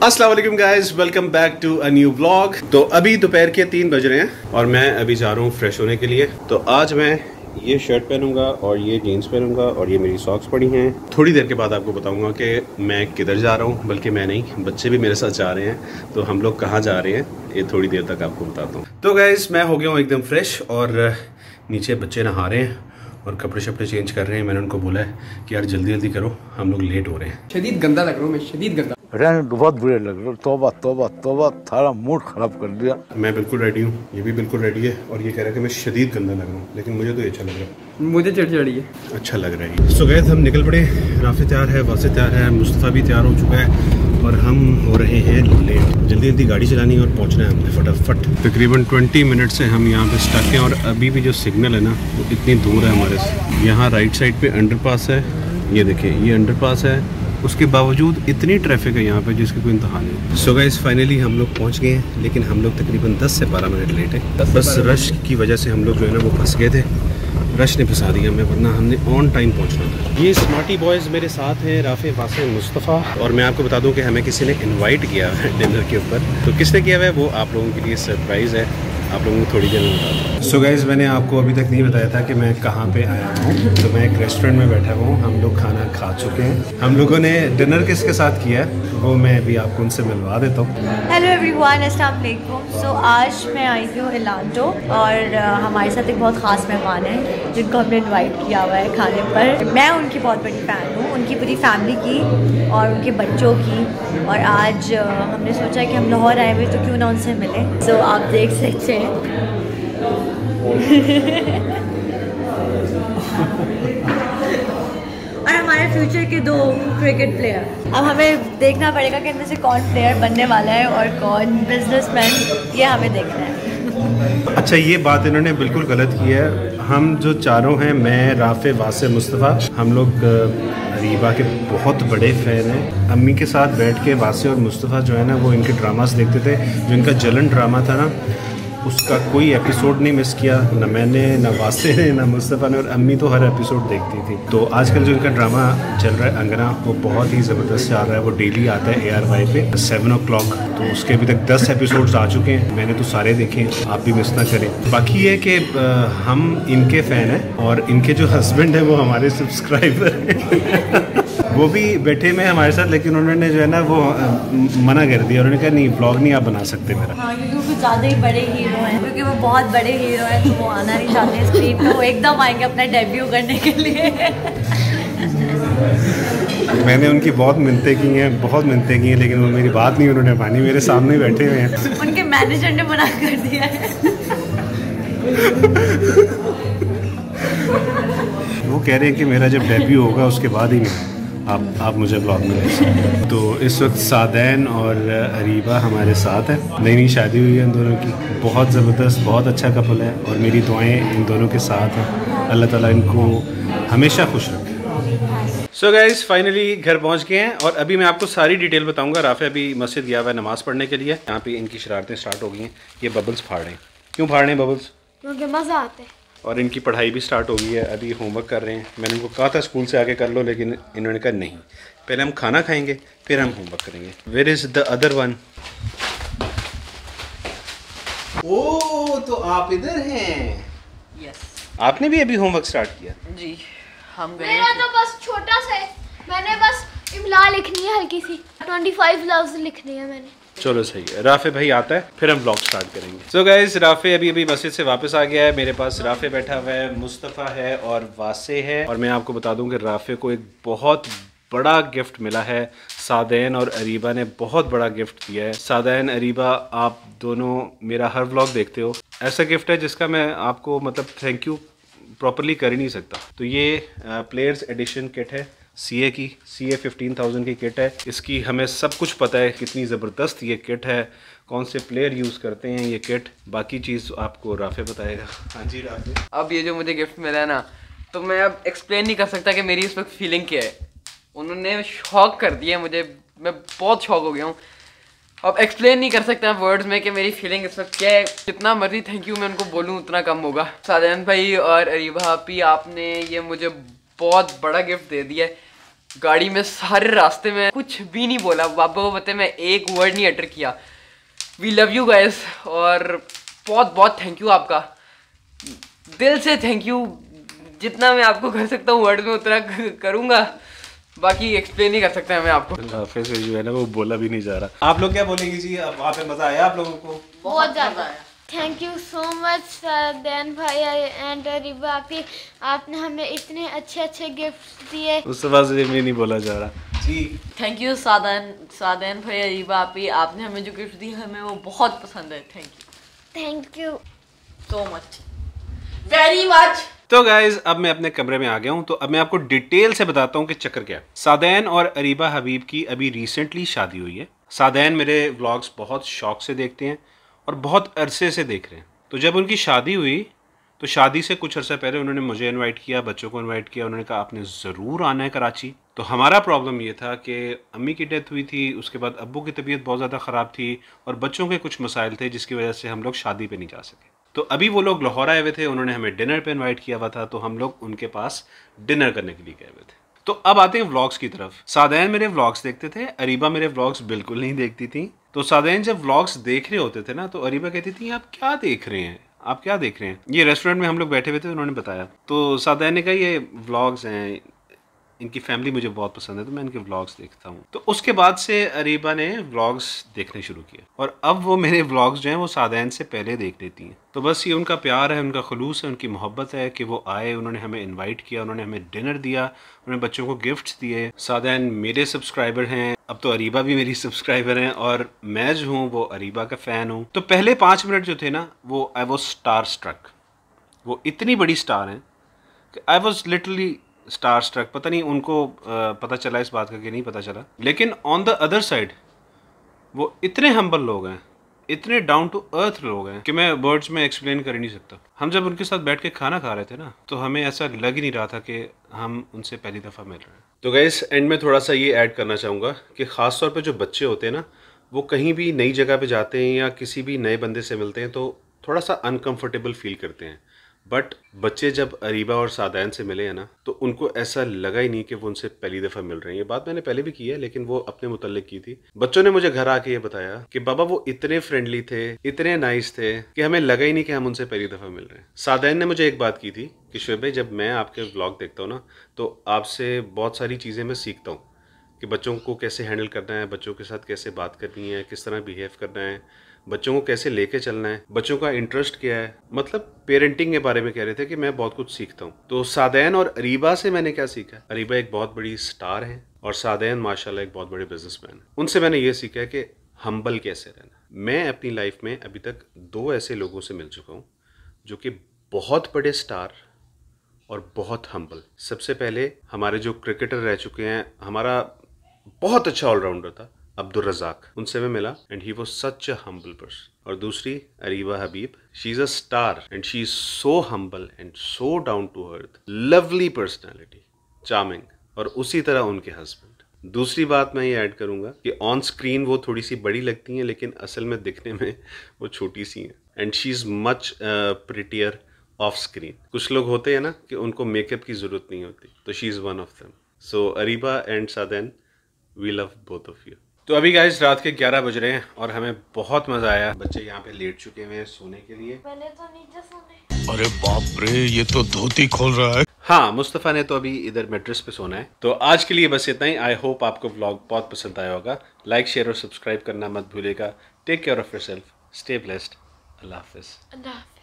वालेकुम guys welcome back to a new vlog तो अभी दोपहर के तीन बज रहे हैं और मैं अभी जा रहा हूँ फ्रेश होने के लिए। तो आज मैं ये शर्ट पहनूँगा और ये जीन्स पहनूँगा और ये मेरी सॉक्स पड़ी हैं। थोड़ी देर के बाद आपको बताऊँगा कि मैं किधर जा रहा हूँ, बल्कि मैं नहीं, बच्चे भी मेरे साथ जा रहे हैं। तो हम लोग कहाँ जा रहे हैं, ये थोड़ी देर तक आपको बताता हूँ। तो गैस मैं हो गया हूँ एकदम फ्रेश और नीचे बच्चे नहा रहे हैं और कपड़े शपड़े चेंज कर रहे हैं। मैंने उनको बोला है कि यार जल्दी जल्दी करो, हम लोग लेट हो रहे हैं। शदीद गंदा लग रहा हूँ मैं, शदीद गंदा। रहने बहुत बुरे लग रहे तोबा तोबा तोबा थारा मूड खराब कर दिया। मैं बिल्कुल रेडी हूँ ये भी बिल्कुल रेडी है और ये कह रहा है कि मैं शदीद गंदा लग रहा हूँ लेकिन मुझे तो ये अच्छा लग रहा है। मुझे चिड़चिड़ी है। अच्छा लग रहा है सो गए हम निकल पड़े राफे तैयार है वासे तैयार है मुस्तफ़ा भी तैयार हो चुका है और हम हो रहे हैं लेट जल्दी जल्दी गाड़ी चलानी है और पहुँचना है हमने फटाफट। तकरीबन 20 मिनट से हम यहाँ पे स्टक हैं और अभी भी जो सिग्नल है ना वो इतनी दूर है हमारे से। यहाँ राइट साइड पे अंडरपास है ये देखिए ये अंडरपास है उसके बावजूद इतनी ट्रैफ़िक है यहाँ पे जिसकी कोई इंतहा नहीं सो गाइस फाइनली हम लोग पहुँच गए हैं लेकिन हम लोग तकरीबन 10 से 12 मिनट लेट है। बस रश की वजह से हम लोग जो है ना वो फंस गए थे। रश ने फंसा दिया हमें वरना हमने ऑन टाइम पहुँचना था। ये स्मार्टी बॉयज़ मेरे साथ हैं राफे वासे मुस्तफ़ा। और मैं आपको बता दूँ कि हमें किसी ने इनवाइट किया है डिनर के ऊपर। तो किसने किया हुआ है? वो आप लोगों के लिए सरप्राइज़ है। आप लोगों को थोड़ी देर में बताता सो गाइज़ मैंने आपको अभी तक नहीं बताया था कि मैं कहाँ पे आया हूँ। तो मैं एक रेस्टोरेंट में बैठा हूँ। हम लोग खाना खा चुके हैं। हम लोगों ने डिनर किसके साथ किया है? वो मैं अभी आपको उनसे मिलवा देता हूँ। हेलो एवरीवन अस्सलाम सो आज मैं आई हूँ इलांटो और हमारे साथ एक बहुत ख़ास मेहमान है, जिनको हमने इन्वाइट किया हुआ है खाने पर। मैं उनकी बहुत बड़ी फ़ैन हूँ। उनकी पूरी फैमिली की और उनके बच्चों की। और आज हमने सोचा कि हम लाहौर आए हुए तो क्यों ना उनसे मिलें। सो so, आप देख सकते हैं। और हमारे फ्यूचर के दो क्रिकेट प्लेयर अब हमें देखना पड़ेगा कि इनमें से कौन प्लेयर बनने वाला है और कौन बिजनेसमैन ये हमें देखना है। अच्छा ये बात इन्होंने बिल्कुल गलत की है। हम जो चारों हैं मैं राफे वासे मुस्तफ़ा हम लोग रीबा के बहुत बड़े फ़ैन हैं। अम्मी के साथ बैठ के वासी और मुस्तफ़ा जो है ना, वो इनके ड्रामास देखते थे। जो इनका जलन ड्रामा था ना उसका कोई एपिसोड नहीं मिस किया, ना मैंने, ना वासे, ने ना मुस्तफ़ा ने, और अम्मी तो हर एपिसोड देखती थी। तो आजकल जो इनका ड्रामा चल रहा है, अंगना, वो बहुत ही ज़बरदस्त चल रहा है। वो डेली आता है ए आर वाई पे सेवन ओ क्लॉक तो उसके अभी तक दस एपिसोड्स आ चुके हैं। मैंने तो सारे देखे हैं, आप भी मिस ना करें। बाकी ये कि हम इनके फ़ैन हैं, और इनके जो हस्बैंड हैं, वो हमारे सब्सक्राइबर हैं। वो भी बैठे में हमारे साथ लेकिन उन्होंने जो है ना वो मना कर दिया। उन्होंने कहा नहीं ब्लॉग नहीं आप बना सकते मेरा. हाँ क्योंकि वो ज़्यादा ही बड़े हीरो हैं। क्योंकि वो बहुत बड़े हीरो हैं तो वो आना नहीं चाहते स्क्रीन पे वो एकदम आएँगे अपना डेब्यू करने के लिए। मैंने उनकी बहुत मिनतें की हैं बहुत मिनतें की हैं लेकिन वो मेरी बात नहीं उन्होंने मानी। मेरे सामने बैठे हुए हैं। उनके मैनेजर ने मना कर दिया है। वो कह रहे हैं कि मेरा जब डेब्यू होगा उसके बाद ही मैं आप आप मुझे ब्लॉग में ले तो इस वक्त सादैन और अरीबा हमारे साथ हैं। नई नई शादी हुई है इन दोनों की। बहुत ज़बरदस्त बहुत अच्छा कपल है और मेरी दुआएँ इन दोनों के साथ हैं। अल्लाह ताला इनको हमेशा खुश रखे। सो गाइज़ फाइनली घर पहुँच गए हैं और अभी मैं आपको सारी डिटेल बताऊँगा। राफे अभी मस्जिद गया हुआ है नमाज़ पढ़ने के लिए। यहाँ पे इनकी शरारतें स्टार्ट हो गई हैं। ये बबल्स फाड़ रहे हैं। क्यों फाड़ रहे हैं बबल्स क्योंकि मज़ा आता है। और इनकी पढ़ाई भी स्टार्ट हो गई है अभी होमवर्क कर रहे हैं। मैंने उनको कहा था स्कूल से आके कर लो लेकिन इन्होंने कहा नहीं। पहले हम खाना खाएँगे फिर हम होमवर्क करेंगे। Where is the other one oh तो आप इधर हैं। यस आपने भी अभी होमवर्क स्टार्ट किया? जी हम गए मेरा तो बस छोटा सा है। मैंने बस इमला लिखनी है हल्की सी। 25 लफ्ज लिखने हैं मैंने। चलो सही है। राफे भाई आता है, फिर हम ब्लॉग स्टार्ट करेंगे। सो so गाइज़ राफे अभी अभी मस्जिद से वापस आ गया है। मेरे पास राफे बैठा हुआ है, मुस्तफ़ा है और वासे है। और मैं आपको बता दूँ कि राफे को एक बहुत बड़ा गिफ्ट मिला है। सादैन और अरीबा ने बहुत बड़ा गिफ्ट दिया है। सादैन, अरीबा, आप दोनों मेरा हर व्लॉग देखते हो। ऐसा गिफ्ट है जिसका मैं आपको मतलब थैंक यू प्रॉपरली कर ही नहीं सकता। तो ये प्लेयर्स एडिशन किट है। सी ए की सी ए फिफ्टीन थाउज़ेंड की किट है। इसकी हमें सब कुछ पता है कितनी ज़बरदस्त ये किट है, कौन से प्लेयर यूज़ करते हैं ये किट बाकी चीज़ आपको राफे बताएगा। हाँ जी, राफे। अब ये जो मुझे गिफ्ट मिला है ना तो मैं अब एक्सप्लेन नहीं कर सकता कि मेरी इस वक्त फीलिंग क्या है। उन्होंने शौक कर दिया मुझे। मैं बहुत शौक हो गया हूँ। अब एक्सप्लेन नहीं कर सकता वर्ड्स में कि मेरी फीलिंग इस वक्त क्या है। जितना मर्ज़ी थैंक यू मैं उनको बोलूँ, उतना कम होगा। सादन भाई और अरीबा, आपी आपने ये मुझे बहुत बड़ा गिफ्ट दे दिया है। गाड़ी में सारे रास्ते में कुछ भी नहीं बोला। बाबा को पता मैं एक वर्ड नहीं अटर किया। वी लव यू गाइस और बहुत बहुत थैंक यू आपका। दिल से थैंक यू जितना मैं आपको कर सकता हूँ वर्ड में उतना करूँगा। बाकी एक्सप्लेन नहीं कर सकता मैं आपको। हाफिज जो है ना वो बोला भी नहीं जा रहा। आप लोग क्या बोलेंगे जी? अब वहाँ पे मज़ा आया आप लोगों को? बहुत ज़्यादा। थैंक यू सो मच दैन भाई एंड रिबा आपी आपने हमें इतने अच्छे अच्छे गिफ्ट दिए। उस आवाज़ में नहीं बोला जा रहा। जी। थैंक यू सादन सादन भैया अरीबा आपी आपने हमें जो गिफ्ट दी हमें वो बहुत पसंद है। Thank you thank you so much very much तो गाइज़ अब मैं अपने कमरे में आ गया हूँ तो अब मैं आपको डिटेल से बताता हूँ कि चक्कर क्या है। सादैन और अरीबा हबीब की अभी रिसेंटली शादी हुई है। सादैन मेरे व्लॉग्स बहुत शौक से देखते हैं। और बहुत अरसे से देख रहे हैं। तो जब उनकी शादी हुई तो शादी से कुछ अर्सा पहले उन्होंने मुझे इनवाइट किया, बच्चों को इनवाइट किया, उन्होंने कहा, आपने ज़रूर आना है कराची। तो हमारा प्रॉब्लम ये था कि अम्मी की डेथ हुई थी, उसके बाद अब्बू की तबीयत बहुत ज़्यादा ख़राब थी और बच्चों के कुछ मसाइल थे जिसकी वजह से हम लोग शादी पे नहीं जा सके। तो अभी वो लोग लाहौर आए हुए थे, उन्होंने हमें डिनर पे इनवाइट किया हुआ था तो हम लोग उनके पास डिनर करने के लिए गए हुए थे। तो अब आते हैं व्लॉग्स की तरफ़। सादैन मेरे व्लॉग्स देखते थे, अरीबा मेरे व्लॉग्स बिल्कुल नहीं देखती थी। तो सादैन जब व्लॉग्स देख रहे होते थे ना तो अरीबा कहती थी, आप क्या देख रहे हैं? आप क्या देख रहे हैं? ये रेस्टोरेंट में हम लोग बैठे हुए थे, उन्होंने बताया। तो सादैन ने कहा, ये व्लॉग्स हैं इनकी फैमिली मुझे बहुत पसंद है तो मैं इनके व्लॉग्स देखता हूँ। तो उसके बाद से अरीबा ने व्लॉग्स देखने शुरू किए। और अब वो मेरे व्लॉग्स जो हैं, वो सादैन से पहले देख लेती हैं। तो बस ये उनका प्यार है, उनका खलूस है, उनकी मोहब्बत है कि वो आए, उन्होंने हमें इन्वाइट किया, उन्होंने हमें डिनर दिया, उन्होंने बच्चों को गिफ्ट दिए। सादैन मेरे सब्सक्राइबर हैं, अब तो अरीबा भी मेरी सब्सक्राइबर हैं और मैं जो हूँ, वो अरीबा का फ़ैन हूँ। तो पहले पाँच मिनट जो थे ना, वो आई वॉज़ स्टार स्ट्रक वो इतनी बड़ी स्टार हैं कि I was literally star struck पता नहीं उनको पता चला इस बात का कि नहीं पता चला। लेकिन ऑन द अदर साइड वो इतने हम्बल लोग हैं, इतने डाउन टू अर्थ लोग हैं कि मैं वर्ड्स में एक्सप्लेन कर ही नहीं सकता। हम जब उनके साथ बैठ के खाना खा रहे थे ना तो हमें ऐसा लग ही नहीं रहा था कि हम उनसे पहली दफ़ा मिल रहे हैं। तो गई एंड में थोड़ा सा ये ऐड करना चाहूँगा कि ख़ास तौर पर जो बच्चे होते हैं ना, वो कहीं भी नई जगह पर जाते हैं या किसी भी नए बंदे से मिलते हैं तो थोड़ा सा अनकम्फर्टेबल फील करते हैं। बट बच्चे जब अरीबा और सादैन से मिले हैं ना तो उनको ऐसा लगा ही नहीं कि वो उनसे पहली दफ़ा मिल रहे हैं। ये बात मैंने पहले भी की है, लेकिन वो अपने मुतल की थी। बच्चों ने मुझे घर आके ये बताया कि बाबा वो इतने फ्रेंडली थे, इतने नाइस थे कि हमें लगा ही नहीं कि हम उनसे पहली दफ़ा मिल रहे हैं। सादैन ने मुझे एक बात की थी कि, शुएब भाई, जब मैं आपके ब्लॉग देखता हूँ ना तो आपसे बहुत सारी चीज़ें मैं सीखता हूँ कि बच्चों को कैसे हैंडल करना है, बच्चों के साथ कैसे बात करनी है, किस तरह बिहेव करना है बच्चों को कैसे लेके चलना है, बच्चों का इंटरेस्ट क्या है? मतलब पेरेंटिंग के बारे में कह रहे थे कि मैं बहुत कुछ सीखता हूँ। तो सादैन और अरीबा से मैंने क्या सीखा अरीबा एक बहुत बड़ी स्टार है और सादैन माशाल्लाह एक बहुत बड़े बिजनेसमैन उनसे मैंने ये सीखा है कि हम्बल कैसे रहना मैं अपनी लाइफ में अभी तक दो ऐसे लोगों से मिल चुका हूँ, जो कि बहुत बड़े स्टार और बहुत हम्बल सबसे पहले हमारे जो क्रिकेटर रह चुके हैं, हमारा बहुत अच्छा ऑलराउंडर था। अब्दुल रजाक उनसे मैं मिला and he was such a humble person और दूसरी, Areeba Habib. She is a star and she is so humble and so down to earth lovely personality charming और उसी तरह उनके हस्बैंड दूसरी बात मैं ये ऐड करूँगा कि ऑन स्क्रीन वो थोड़ी सी बड़ी लगती हैं, लेकिन असल में दिखने में वो छोटी सी हैं। And she is much prettier off screen कुछ लोग होते हैं ना कि उनको मेकअप की ज़रूरत नहीं होती तो she is one of them so Areeba and Sadain we love both of you तो अभी गाइस रात के 11 बज रहे हैं और हमें बहुत मज़ा आया। बच्चे यहाँ पे लेट चुके हुए हैं सोने के लिए। मैंने तो नीचे सोने। अरे बाप रे ये तो धोती खोल रहा है। हाँ मुस्तफ़ा ने तो अभी इधर मेट्रेस पे सोना है। तो आज के लिए बस इतना ही। आई होप आपको व्लॉग बहुत पसंद आया होगा। लाइक शेयर और सब्सक्राइब करना मत भूलेगा take care of yourself stay blessed अल्लाह हाफिज़। अल्लाह हाफिज़।